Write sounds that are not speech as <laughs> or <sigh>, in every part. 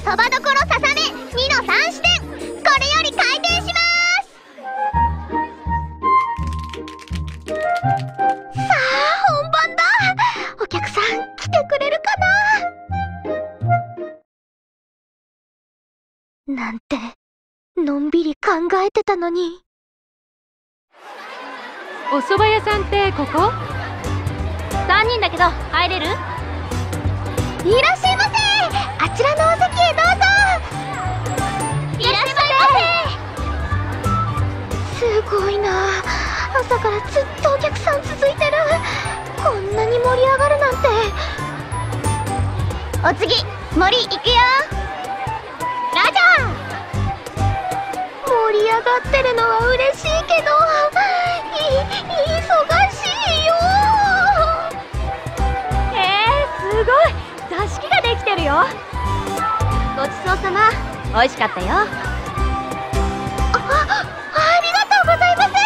ズそばどころささめ2の3視点。これより開店します。さあ本番だ。お客さん来てくれるかな。なんてのんびり考えてたのに。お蕎麦屋さんってここ？3人だけど入れる？いらっしゃいませ。あちらのお席へどうぞいらっしゃいませすごいな朝からずっとお客さん続いてるこんなに盛り上がるなんてお次森行くよラジャー盛り上がってるのは嬉しいけどい忙しいよへえすごい。座敷ができてるよ。ごちそうさま。美味しかったよ。あありがとうございます。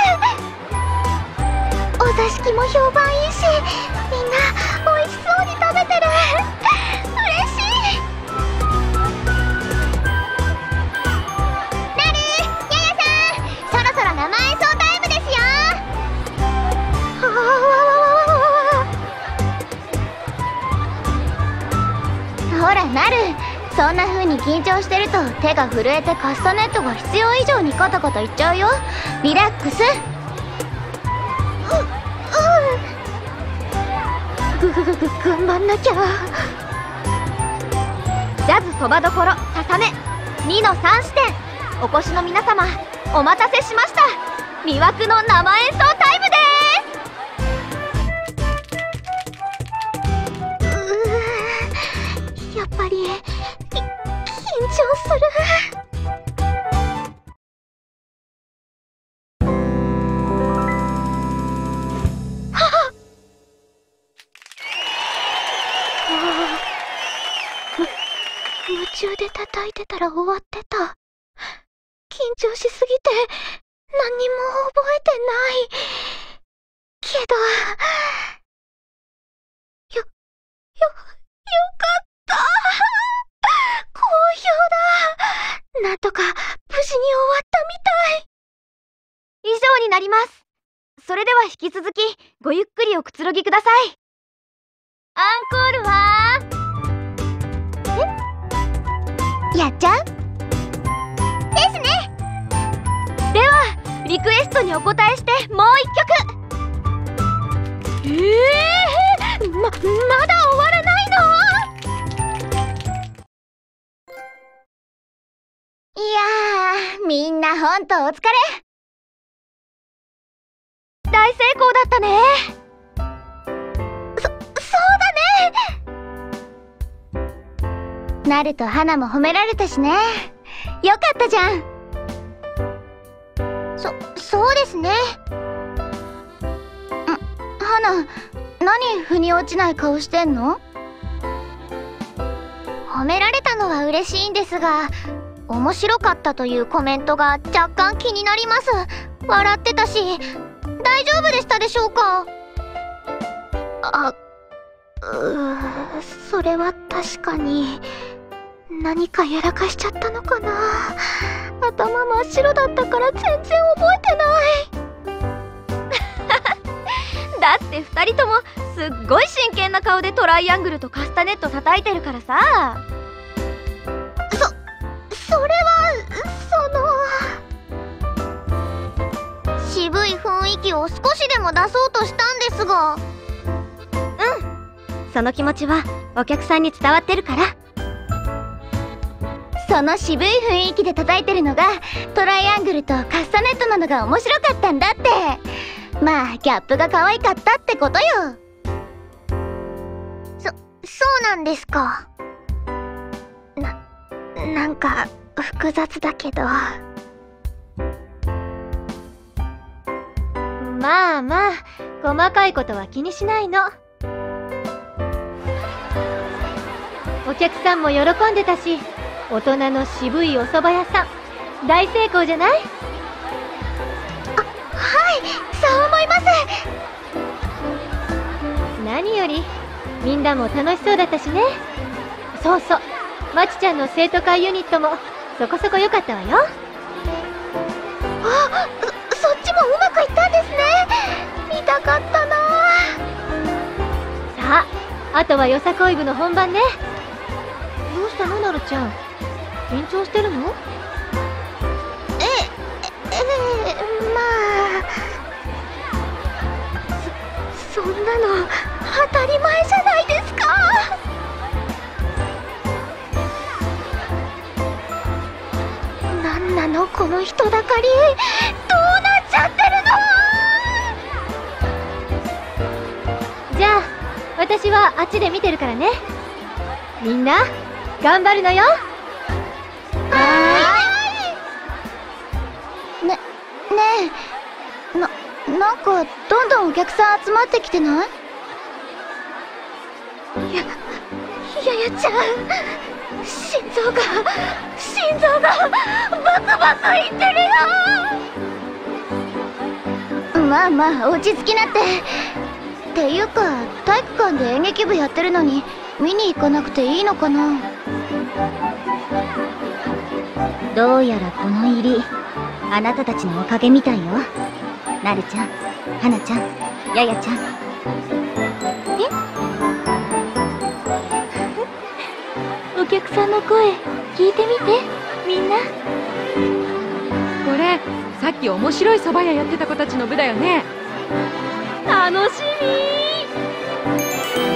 お座敷も評判いいしみんな美味しそうに食べてる。嬉しい。なるややさん。そろそろ生演奏タイムですよ。ほらなる。そんな風に緊張してると手が震えてカスタネットが必要以上にコトコトいっちゃうよ。リラックス。ううんぐぐぐぐ頑張んなきゃジャズそばどころささめ2の3視点お越しの皆様お待たせしました魅惑の生演奏タイムですうーやっぱりする夢中で叩いてたら終わってた緊張しすぎて何にも覚えてないけどよ、よ、よかった評だ。なんとか無事に終わったみたい。以上になります。それでは引き続きごゆっくりおくつろぎください。アンコールは？やっちゃう？ですね。ではリクエストにお答えしてもう一曲。ええま、まだ終わらないの？いやー、みんなほんとお疲れ大成功だったねそ、そうだねなると花も褒められたしね。よかったじゃん。そ、そうですね。ん、花、何腑に落ちない顔してんの？褒められたのは嬉しいんですが、面白かったというコメントが若干気になります。笑ってたし、大丈夫でしたでしょうか？あ、うーそれは確かに何かやらかしちゃったのかな？頭真っ白だったから全然覚えてない。<laughs> だって二人ともすっごい真剣な顔でトライアングルとカスタネット叩いてるからさ。気を少しでも出そうとしたんですが。その気持ちはお客さんに伝わってるから。その渋い雰囲気で叩いてるのがトライアングルとカスタネットなのが面白かったんだって。まあギャップが可愛かったってことよ。そそうなんですか。ななんか複雑だけどまあまあ細かいことは気にしないの。お客さんも喜んでたし大人の渋いお蕎麦屋さん大成功じゃない？はいそう思います。何よりみんなも楽しそうだったしね。そうそうまちちゃんの生徒会ユニットもそこそこ良かったわよ。あそそっちもうまくいったんですね。見たかったな。さああとはよさこい部の本番ね。どうしたのなるちゃん。緊張してるの？ええまあ。そそんなの当たり前じゃないですか。なんなのこの人だかり私はあっちで見てるからね。みんな頑張るのよ。ねねえ。ななんかどんどんお客さん集まってきてない？やややちゃん心臓が心臓がバクバクいってるよ。まあまあ落ち着きなってっていうか体育館で演劇部やってるのに見に行かなくていいのかな？どうやらこの入りあなたたちのおかげみたいよ。なるちゃんはなちゃんややちゃん。お客さんの声聞いてみてみんな。これさっき面白い蕎麦屋やってた子たちの部だよね楽しみ。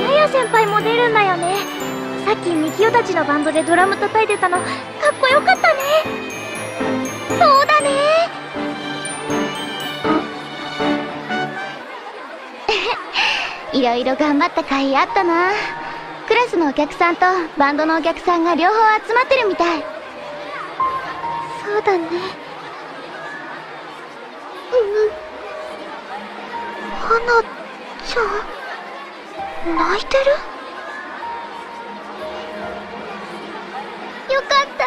やや先輩も出るんだよね。さっきみきおたちのバンドでドラム叩いてたのかっこよかったね。そうだね。<laughs> いろいろ頑張った甲斐あったな。クラスのお客さんとバンドのお客さんが両方集まってるみたい。そうだね。うん。花ちゃん泣いてる？よかった。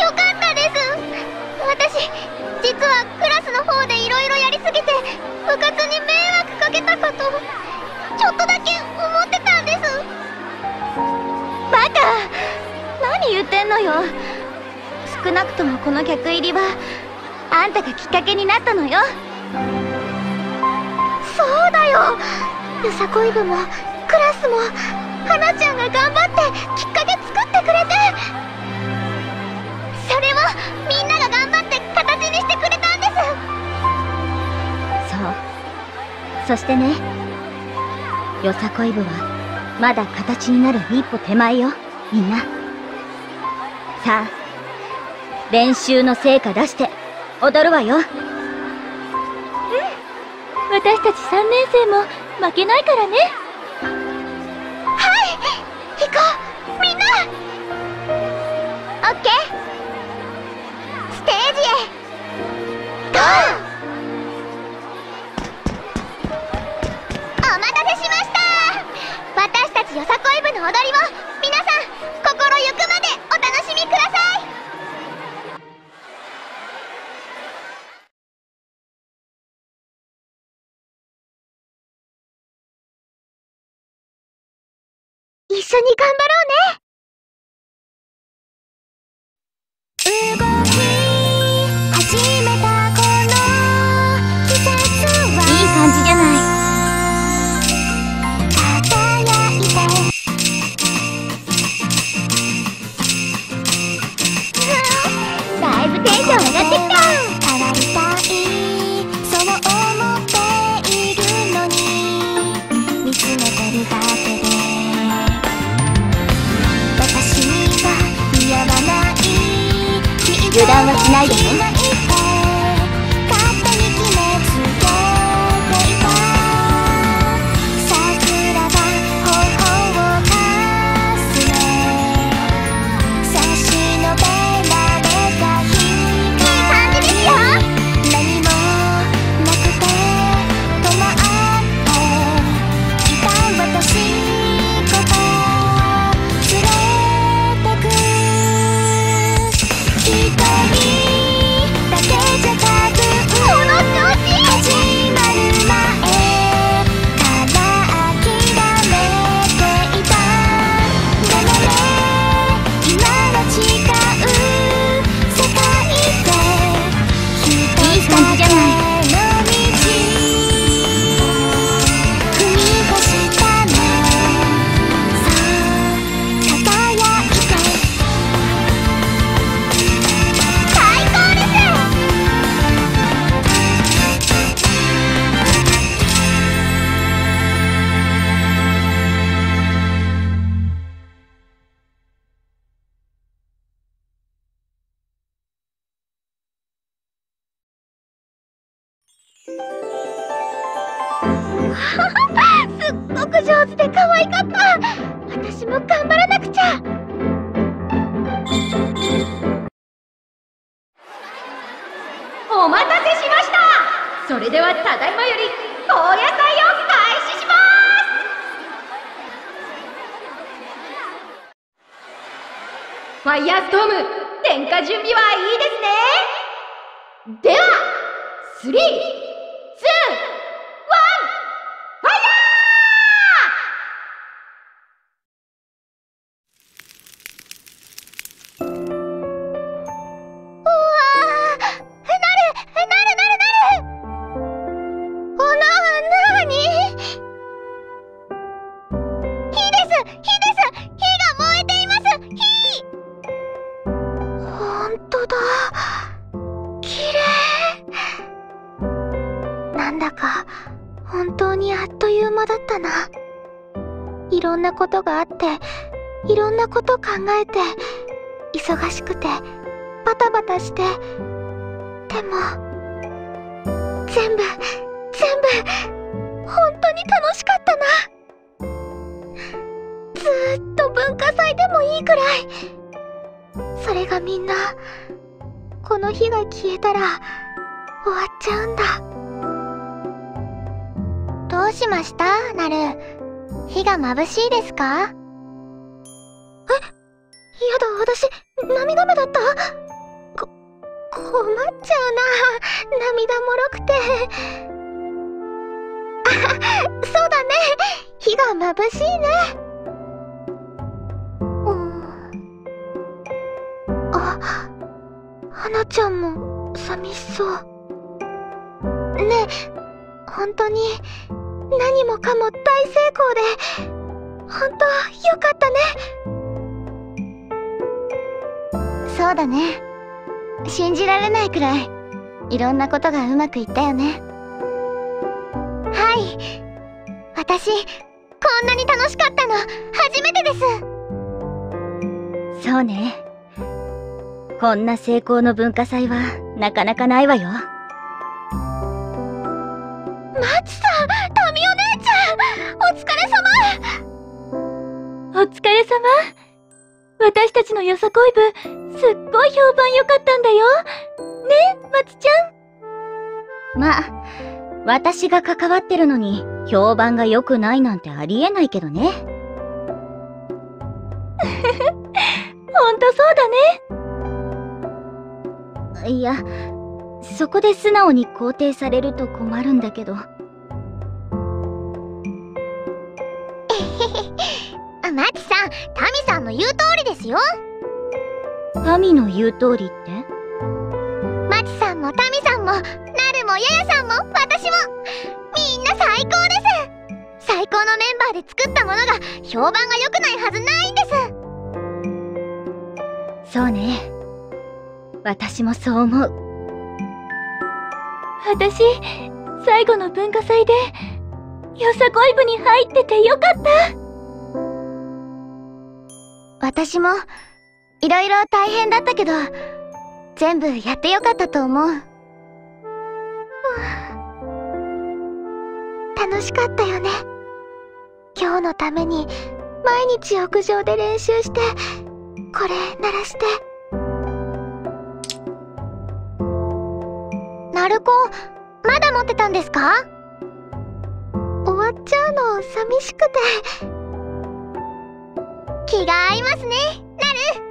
よかったです。私実はクラスの方でいろいろやりすぎて部活に迷惑かけたかとちょっとだけ思ってたんです。バカ。何言ってんのよ。少なくともこの客入りはあんたがきっかけになったのよ。そうだよよさこい部もクラスも花ちゃんが頑張ってきっかけ作ってくれてそれをみんなが頑張って形にしてくれたんですそうそしてねよさこい部はまだ形になる一歩手前よみんな。さあ練習の成果出して踊るわよ。私たち3年生も負けないからね。はい行こう。みんな。オッケー。ステージへ。ゴー。お待たせしました。私たちよさこい部の踊りを。一緒に頑張ろうね。も頑張らなくちゃ。お待たせしました。それではただいまより高野菜を開始します。ファイヤーストーム点火準備はいいですね。では3えて忙しくてバタバタしてでも全部全部本当に楽しかったな。ずーっと文化祭でもいいくらい。それがみんなこの日が消えたら終わっちゃうんだ。どうしました？なる火が眩しいですか？え？やだ私涙目だった。こ困っちゃうな。涙もろくて。あ <laughs> そうだね。火が眩しいね。うん。あ花ちゃんも寂しそう。ねえ本当に何もかも大成功で本当よかったね。そうだね信じられないくらいいろんなことがうまくいったよねはい私こんなに楽しかったの初めてですそうね。こんな成功の文化祭はなかなかないわよ。私たちのよさこい部、すっごい評判良かったんだよ。ね、まつちゃん。まあ、私が関わってるのに評判が良くないなんてありえないけどね。ほんとそうだね。いや、そこで素直に肯定されると困るんだけど。あ <laughs> マチさんタミさんの言う通りですよ。民の言う通りって？マチさんもタミさんもなるもヤヤさんも私も。みんな最高です。最高のメンバーで作ったものが評判が良くないはずないんです。そうね。私もそう思う。私、最後の文化祭で、よさこい部に入っててよかった私もいろいろ大変だったけど全部やってよかったと思う。楽しかったよね。今日のために毎日屋上で練習してこれ鳴らして。なるこまだ持ってたんですか？終わっちゃうの寂しくて。気が合いますね。なる。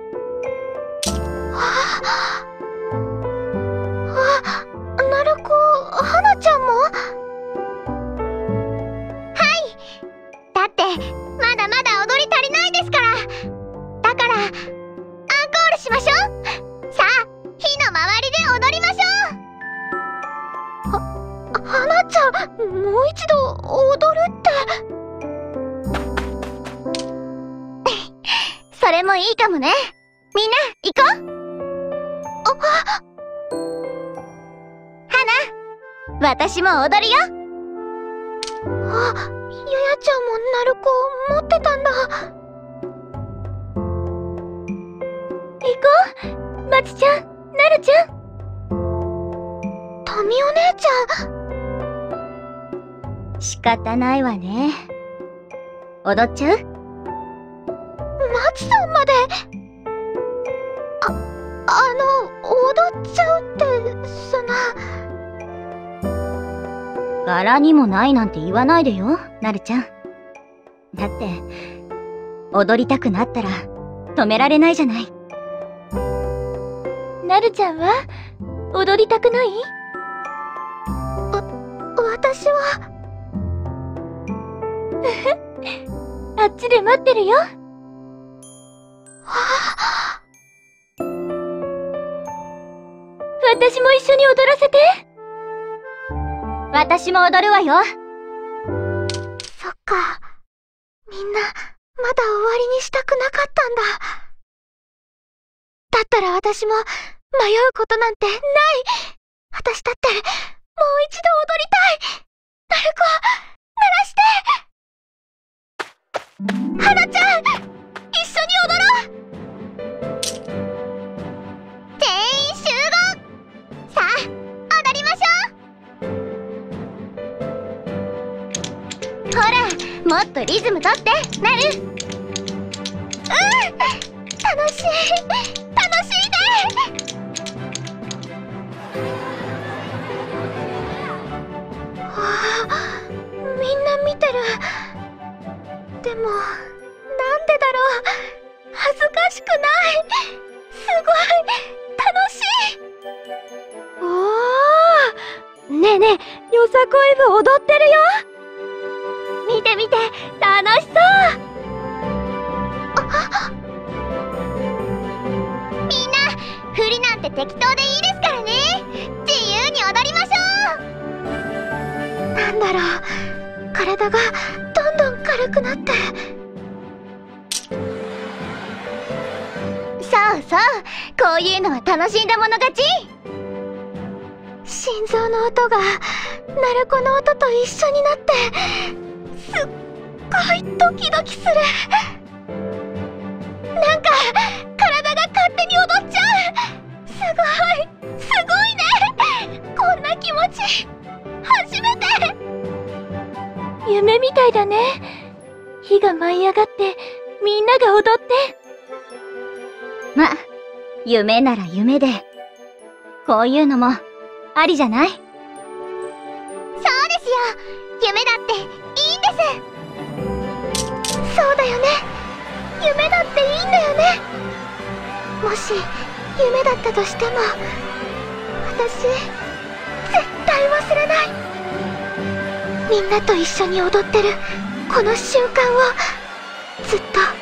仕方ないわね。踊っちゃう？松さんまで？ああの踊っちゃうってその柄にもないなんて言わないでよ、なるちゃん。だって、踊りたくなったら、止められないじゃない。なるちゃんは？踊りたくない？私はあっちで待ってるよ。私も一緒に踊らせて。私も踊るわよ。そっかみんなまだ終わりにしたくなかったんだだったら私も迷うことなんてない私だってもう一度踊りたいナルコ鳴らして花ちゃん一緒に踊ろう全員集合さあ踊りましょう。ほらもっとリズムとって。なる。うん楽しい。楽しいね。みんな見てる。でもなんでだろう。恥ずかしくない。すごい。楽しい。おー。ねえねえ、よさこい部踊ってるよ。見て見て、楽しそう。みんな振りなんて適当でいいですからね。自由に踊りましょう。なんだろう。体がどんどん軽くなって。そうそう。こういうのは楽しんだもの勝ち。心臓の音が鳴子の音と一緒になってすっごいドキドキする。なんか体が勝手に踊っちゃう。すごい。すごいね。こんな気持ち。初めて。夢みたいだね。火が舞い上がって、みんなが踊って。ま、夢なら夢で、こういうのも、ありじゃない？そうですよ。夢だっていいんです。そうだよね。夢だっていいんだよね。もし夢だったとしても私絶対忘れないみんなと一緒に踊ってるこの瞬間をずっと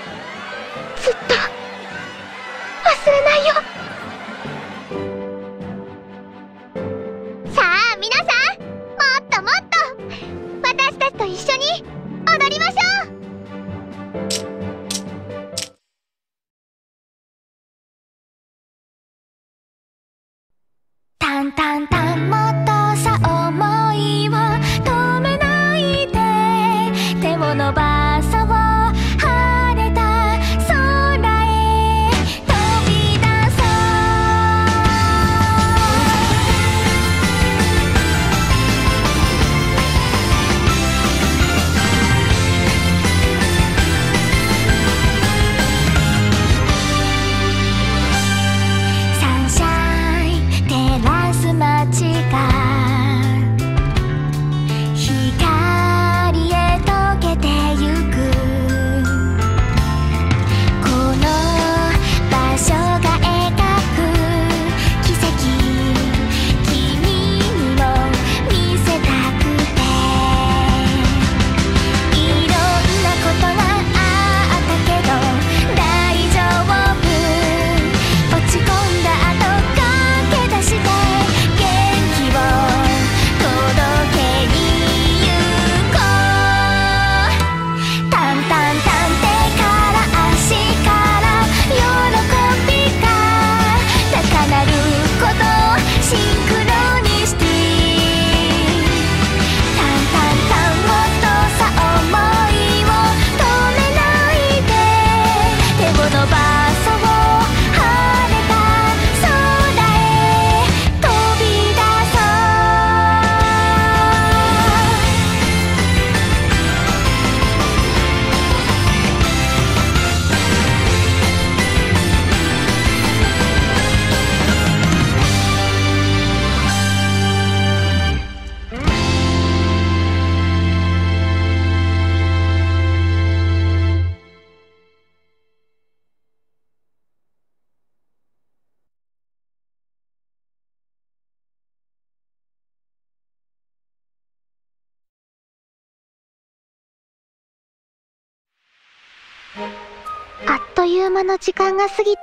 という間の時間が過ぎて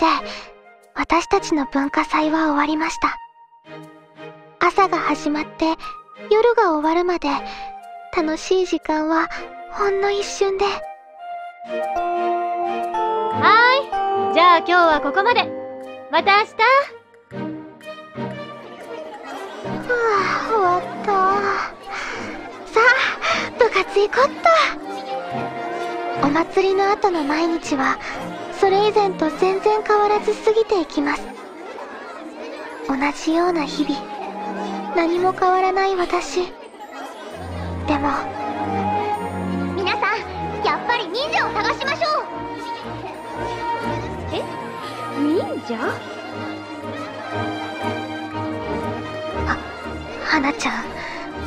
私たちの文化祭は終わりました。朝が始まって夜が終わるまで楽しい時間はほんの一瞬で。はーい。じゃあ今日はここまで。また明日。ふわ終わったさあ部活行こっとお祭りの後の毎日はそれ以前と全然変わらず過ぎていきます。同じような日々。何も変わらない私。でも皆さんやっぱり忍者を探しましょう。忍者？花ちゃ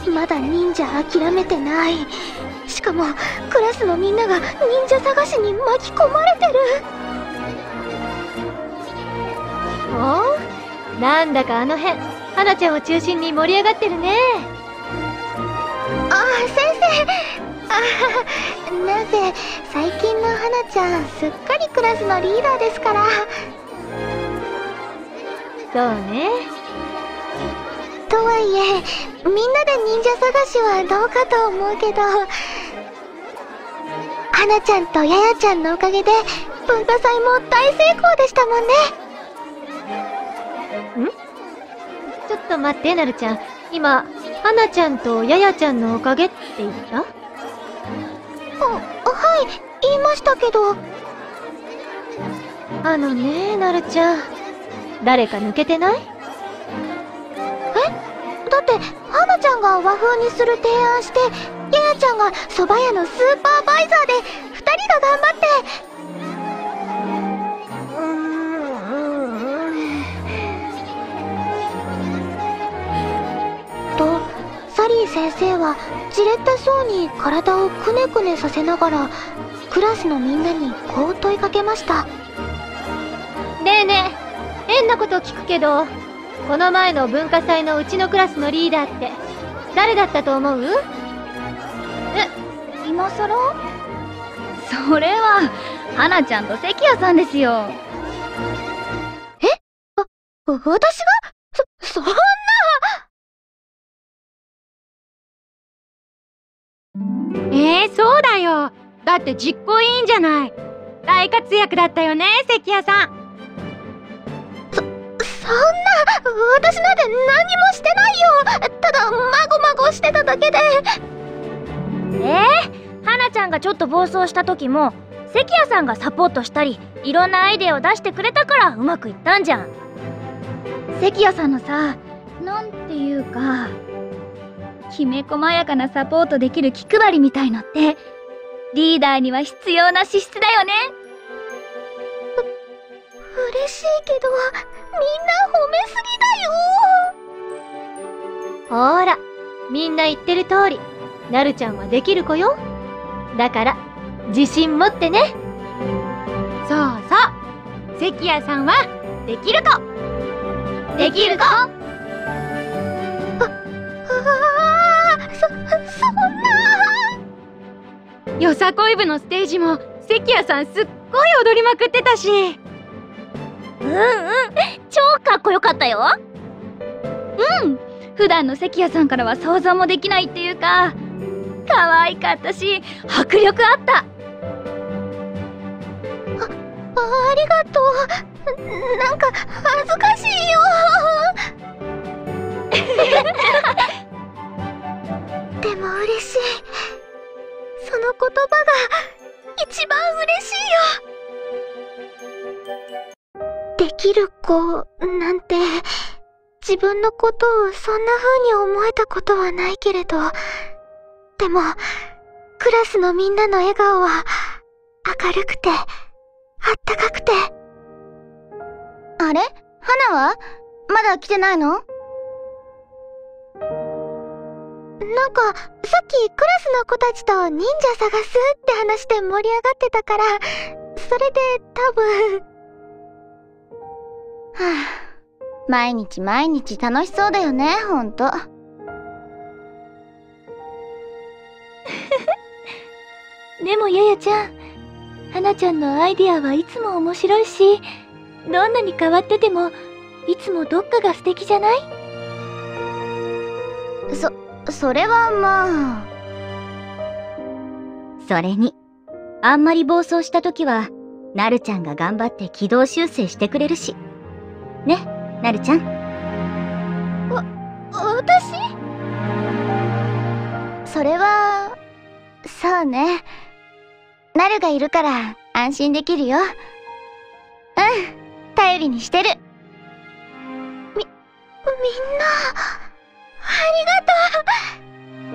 んまだ忍者諦めてない。しかもクラスのみんなが忍者探しに巻き込まれてる。おう？なんだかあの辺花ちゃんを中心に盛り上がってるね。ああ先生。あーなぜ最近の花ちゃんすっかりクラスのリーダーですから。そうね。とはいえみんなで忍者探しはどうかと思うけど花ちゃんとややちゃんのおかげで文化祭も大成功でしたもんね。ちょっと待ってなるちゃん。今花ちゃんとややちゃんのおかげって言った？あはい言いましたけど。あのねなるちゃん。誰か抜けてない？だって花ちゃんが和風にする提案してややちゃんが蕎麦屋のスーパーバイザーで2人が頑張って。とサリー先生はじれったそうに体をくねくねさせながらクラスのみんなにこう問いかけました。ねえねえ変なこと聞くけどこの前の文化祭のうちのクラスのリーダーって誰だったと思う？今さらそれは花ちゃんと関谷さんですよ。私が？そ、そんな？えー、そうだよ。だって実行委員じゃない。大活躍だったよね関谷さん。そんな私なんて何もしてないよ。ただまごまごしてただけでえー、花ちゃんがちょっと暴走した時も関谷さんがサポートしたりいろんなアイデアを出してくれたからうまくいったんじゃん。関谷さんのさなんていうかきめ細やかなサポートできる気配りみたいのってリーダーには必要な資質だよね。嬉しいけどみんな褒めすぎだよ。ほーらみんな言ってる通りなるちゃんはできる子よ。だから自信持ってね。そうそう。関谷さんはできる子。できる子。ああそそんな。よさこい部のステージも関谷さんすっごい踊りまくってたし。うんうん。超かっこよかったよ。うん。普段の関谷さんからは想像もできないっていうか可愛かったし迫力あった。ありがとう。なんか恥ずかしいよ。<laughs> でも嬉しい。その言葉が一番嬉しいよ。できる子なんて自分のことをそんな風に思えたことはないけれどでもクラスのみんなの笑顔は明るくてあったかくて。あれ？花は？まだ来てないの？なんか、さっきクラスの子たちと忍者探すって話で盛り上がってたから、それで多分。はあ、毎日毎日楽しそうだよね、ほんと。でもややちゃん花ちゃんのアイディアはいつも面白いし、どんなに変わってても、いつもどっかが素敵じゃない？そ、それはまあ。それに、あんまり暴走した時は、なるちゃんが頑張って軌道修正してくれるし。ね、なるちゃん。私？それは、そうね。なるがいるから安心できるよ。うん、頼りにしてる。み、みんな、ありがとう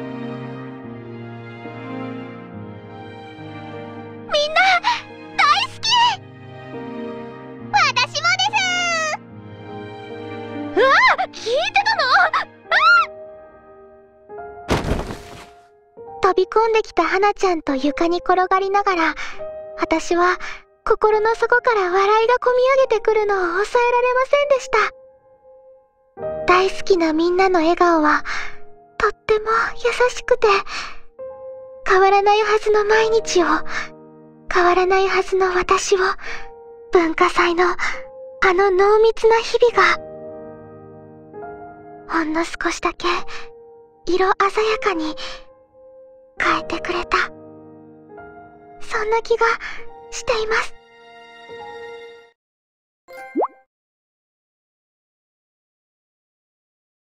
みんな、込んできた花ちゃんと床に転がりながら、私は心の底から笑いがこみ上げてくるのを抑えられませんでした。大好きなみんなの笑顔は、とっても優しくて、変わらないはずの毎日を、変わらないはずの私を、文化祭のあの濃密な日々が、ほんの少しだけ、色鮮やかに、変えてくれた。そんな気がしています。